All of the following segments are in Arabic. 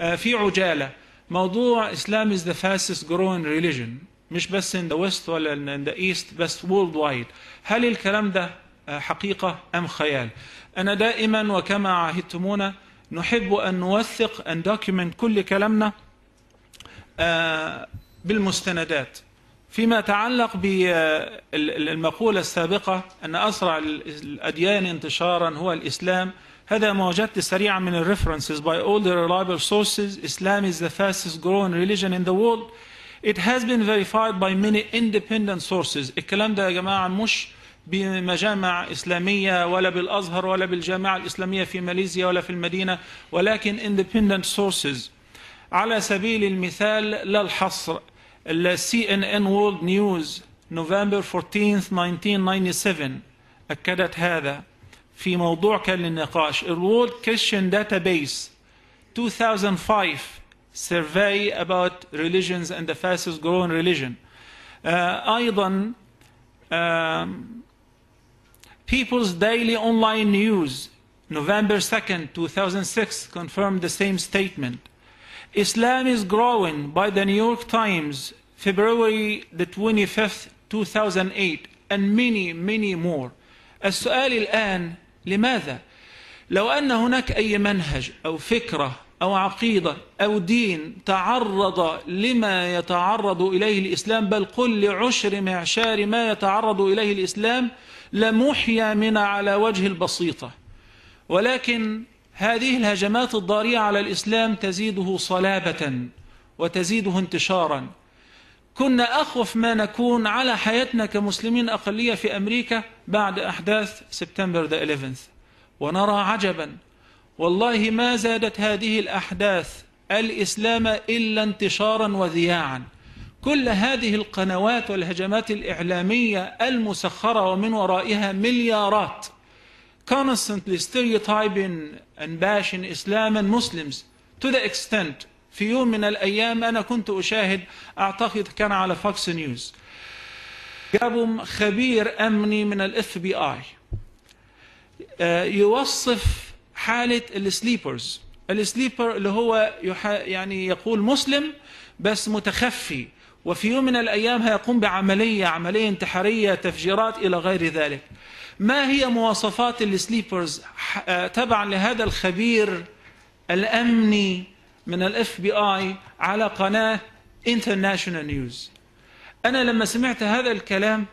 آه، في عجالة. موضوع Islam is the fastest growing religion. مش بس in the west ولا in the east بس worldwide. هل الكلام ده آه، حقيقة أم خيال؟ أنا دائما وكما عهدتمونا نحب أن نوثق أن document كل كلامنا آه، بالمستندات. فيما يتعلق بالمقولة السابقة أن أسرع الأديان انتشارا هو الإسلام. هذا ما وجدت سريعا من الريفرنسز by all the reliable sources Islam is the fastest growing religion in the world It has been verified by many independent sources الكلام ده يا جماعة مش بمجامع إسلامية ولا بالأزهر ولا بالجامعة الإسلامية في ماليزيا ولا في المدينة ولكن independent sources على سبيل المثال لا الحصر ال CNN World News November 14th 1997 أكدت هذا في موضوع كان للنقاش ال World Christian Database 2005 survey about religions and the fastest growing religion آه، أيضا آم، People's Daily Online News November 2nd 2006 confirmed the same statement Islam is growing by the New York Times, February the 25th, 2008, and many, many more. السؤال الآن لماذا؟ لو أن هناك أي منهج أو فكرة أو عقيدة أو دين تعرض لما يتعرض إليه الإسلام بل قل لعشر معشار ما يتعرض إليه الإسلام لمحيا من على وجه البسيطة ولكن هذه الهجمات الضارية على الإسلام تزيده صلابة وتزيده انتشارا كنا أخوف ما نكون على حياتنا كمسلمين أقلية في أمريكا بعد أحداث سبتمبر the 11th ونرى عجبا. والله ما زادت هذه الأحداث الإسلام إلا انتشارا وذياعا. كل هذه القنوات والهجمات الإعلامية المسخرة ومن ورائها مليارات. Constantly stereotyping and bashing Islam and Muslims to the extent في يوم من الأيام أنا كنت أشاهد أعتقد كان على فوكس نيوز جابوا خبير أمني من ال FBI يوصف حالة ال sleepers ال sleeper اللي هو يعني يقول مسلم بس متخفي. وفي يوم من الأيام هيقوم بعملية عملية انتحارية تفجيرات إلى غير ذلك. ما هي مواصفات ال sleepers آه، تبعا لهذا الخبير الأمني من ال FBI على قناة انترناشونال نيوز أنا لما سمعت هذا الكلام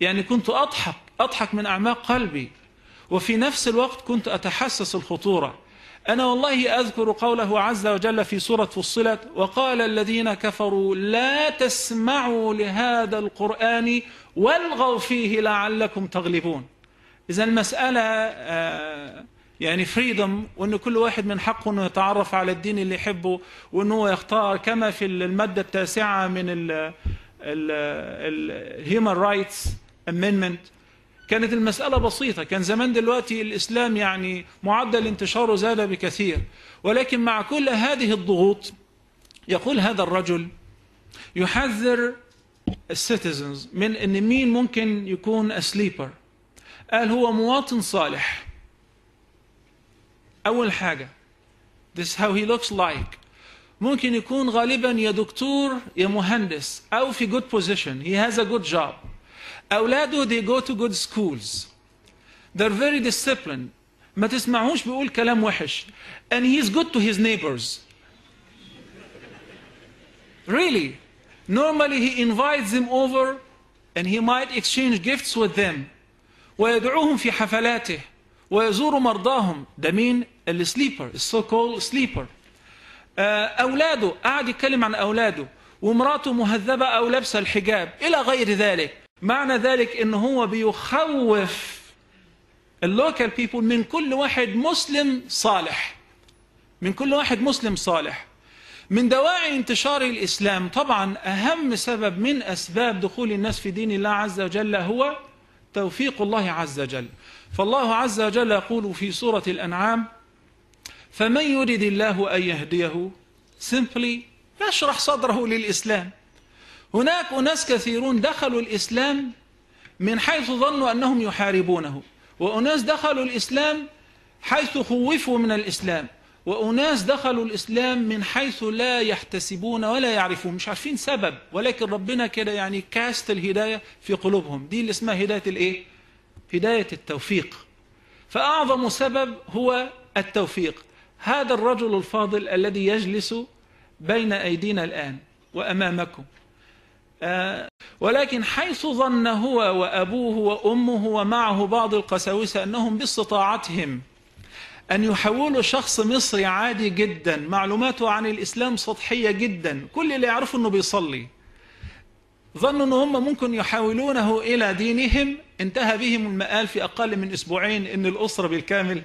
يعني كنت أضحك أضحك من أعماق قلبي. وفي نفس الوقت كنت أتحسس الخطورة. أنا والله أذكر قوله عز وجل في سورة فصلت وقال الذين كفروا لا تسمعوا لهذا القرآن والغوا فيه لعلكم تغلبون. إذا المسألة آه، يعني فريدم وأن كل واحد من حقه أنه يتعرف على الدين اللي يحبه وأنه يختار كما في المادة التاسعة من ال human rights amendment كانت المسألة بسيطة. كان زمان دلوقتي الإسلام يعني معدل انتشاره زاد بكثير. ولكن مع كل هذه الضغوط يقول هذا الرجل يحذر ال citizens من إن مين ممكن يكون a sleeper قال هو مواطن صالح. اول حاجه this is how he looks like ممكن يكون غالبا يا دكتور يا مهندس او في good position he has a good job اولاده they go to good schools they're very disciplined ما تسمعوش بيقول كلام وحش and he is good to his neighbors really normally he invites them over and he might exchange gifts with them ويدعوهم في حفلاته ويزور مرضاهم ده مين السليبر السو كول سليبر أولاده قاعد يتكلم عن أولاده ومراته مهذبة أو لابسة الحجاب إلى غير ذلك. معنى ذلك إن هو بيخوف ال local people من كل واحد مسلم صالح. من كل واحد مسلم صالح. من دواعي انتشار الإسلام طبعا أهم سبب من أسباب دخول الناس في دين الله عز وجل هو توفيق الله عز وجل. فالله عز وجل يقول في سورة الأنعام فمن يرد الله أن يهديه simply يشرح صدره للإسلام. هناك أناس كثيرون دخلوا الإسلام من حيث ظنوا أنهم يحاربونه وأناس دخلوا الإسلام حيث خوفوا من الإسلام وأناس دخلوا الإسلام من حيث لا يحتسبون ولا يعرفون. مش عارفين سبب ولكن ربنا كده يعني كاست الهداية في قلوبهم. دي اللي اسمها هداية الإيه؟ هداية التوفيق. فأعظم سبب هو التوفيق. هذا الرجل الفاضل الذي يجلس بين أيدينا الآن وأمامكم. آه ولكن حيث ظن هو وأبوه وأمه ومعه بعض القساوسة أنهم باستطاعتهم أن يحولوا شخص مصري عادي جدا معلوماته عن الإسلام سطحية جدا كل اللي يعرفه أنه بيصلي. ظنوا أن هم ممكن يحولونه إلى دينهم انتهى بهم المآل في أقل من أسبوعين أن الأسرة بالكامل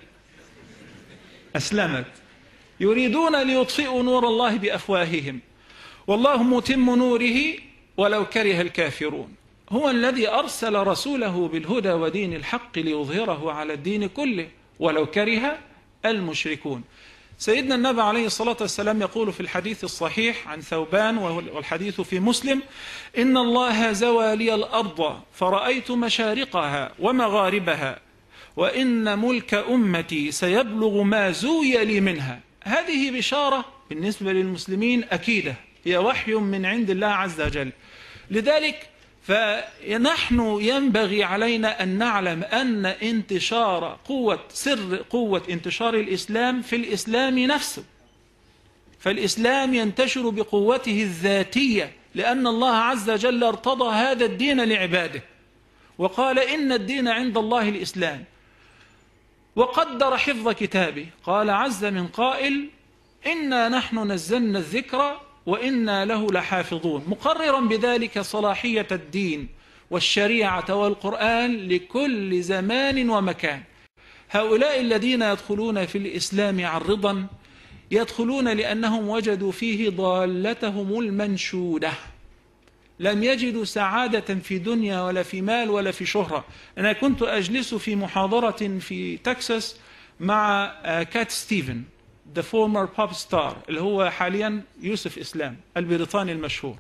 أسلمت. يريدون ليطفئوا نور الله بأفواههم. والله متم نوره ولو كره الكافرون. هو الذي أرسل رسوله بالهدى ودين الحق ليظهره على الدين كله ولو كره المشركون. سيدنا النبي عليه الصلاة والسلام يقول في الحديث الصحيح عن ثوبان والحديث في مسلم إن الله زوى لي الأرض فرأيت مشارقها ومغاربها وإن ملك أمتي سيبلغ ما زوي لي منها. هذه بشارة بالنسبة للمسلمين أكيدة. هي وحي من عند الله عز وجل. لذلك فنحن ينبغي علينا أن نعلم أن انتشار قوة سر قوة انتشار الإسلام في الإسلام نفسه. فالإسلام ينتشر بقوته الذاتية لأن الله عز وجل ارتضى هذا الدين لعباده. وقال إن الدين عند الله الإسلام. وقدر حفظ كتابه. قال عز من قائل إنا نحن نزلنا الذكر وإنا له لحافظون. مقررا بذلك صلاحية الدين والشريعة والقرآن لكل زمان ومكان. هؤلاء الذين يدخلون في الإسلام عرضا يدخلون لأنهم وجدوا فيه ضالتهم المنشودة. لم يجدوا سعادة في دنيا ولا في مال ولا في شهرة. أنا كنت أجلس في محاضرة في تكساس مع كات ستيفن the former pop star اللي هو حاليا يوسف إسلام البريطاني المشهور.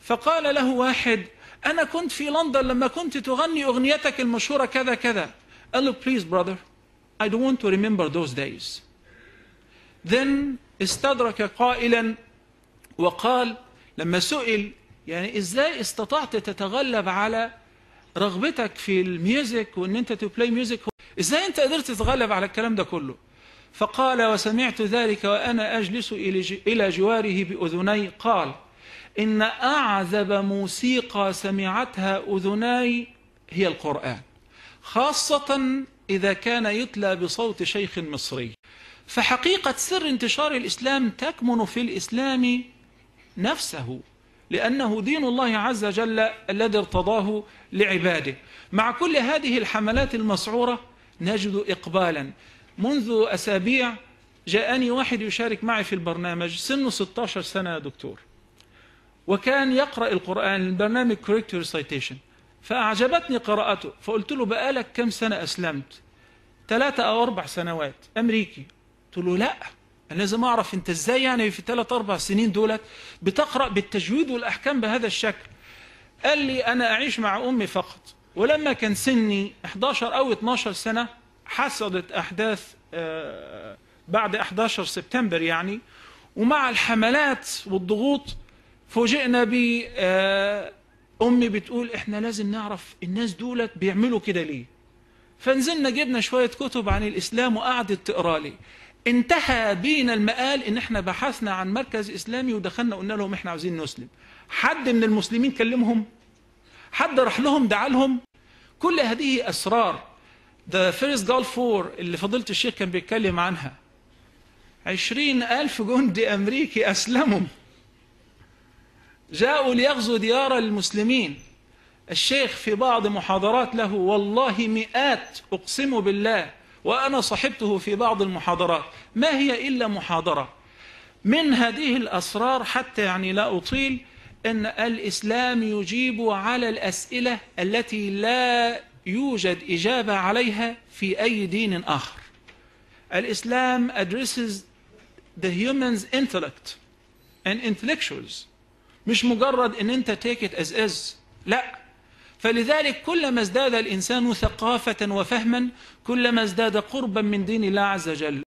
فقال له واحد أنا كنت في لندن لما كنت تغني أغنيتك المشهورة كذا كذا. قال له please brother I don't want to remember those days. Then استدرك قائلا وقال لما سئل يعني إزاي استطعت تتغلب على رغبتك في ال music وإن أنت ت play music إزاي أنت قدرت تتغلب على الكلام ده كله؟ فقال وسمعت ذلك وأنا أجلس إلى جواره بأذني. قال إن أعذب موسيقى سمعتها أذناي هي القرآن خاصة إذا كان يتلى بصوت شيخ مصري. فحقيقة سر انتشار الإسلام تكمن في الإسلام نفسه. لأنه دين الله عز وجل الذي ارتضاه لعباده. مع كل هذه الحملات المسعورة نجد إقبالا. منذ أسابيع جاءني واحد يشارك معي في البرنامج سنه 16 سنة يا دكتور. وكان يقرأ القرآن البرنامج Correct Recitation فأعجبتني قراءته فقلت له بقالك كم سنة أسلمت؟ ثلاثة أو أربع سنوات. أمريكي. قلت له لا. أنا لازم أعرف أنت إزاي يعني في ثلاث أربع سنين دولت بتقرأ بالتجويد والأحكام بهذا الشكل. قال لي أنا أعيش مع أمي فقط ولما كان سني 11 أو 12 سنة حصلت أحداث بعد 11 سبتمبر يعني ومع الحملات والضغوط فوجئنا ب أمي بتقول إحنا لازم نعرف الناس دولت بيعملوا كده ليه. فنزلنا جبنا شوية كتب عن الإسلام وقعدت تقرأ لي. انتهى بينا المقال إن إحنا بحثنا عن مركز إسلامي ودخلنا قلنا لهم إحنا عاوزين نسلم. حد من المسلمين كلمهم؟ حد راح لهم دعا لهم؟ كل هذه أسرار. The First Gulf War اللي فضيلة الشيخ كان بيتكلم عنها. عشرين ألف جندي أمريكي أسلموا. جاءوا ليغزوا ديار المسلمين. الشيخ في بعض محاضرات له والله مئات أقسم بالله. وأنا صحبته في بعض المحاضرات. ما هي إلا محاضرة؟ من هذه الأسرار حتى يعني لا أطيل أن الإسلام يجيب على الأسئلة التي لا يوجد إجابة عليها في أي دين آخر. الإسلام addresses the human's intellect and intellectuals. مش مجرد إن أنت take it as is. لا. فلذلك كلما ازداد الإنسان ثقافة وفهما كلما ازداد قربا من دين الله عز وجل.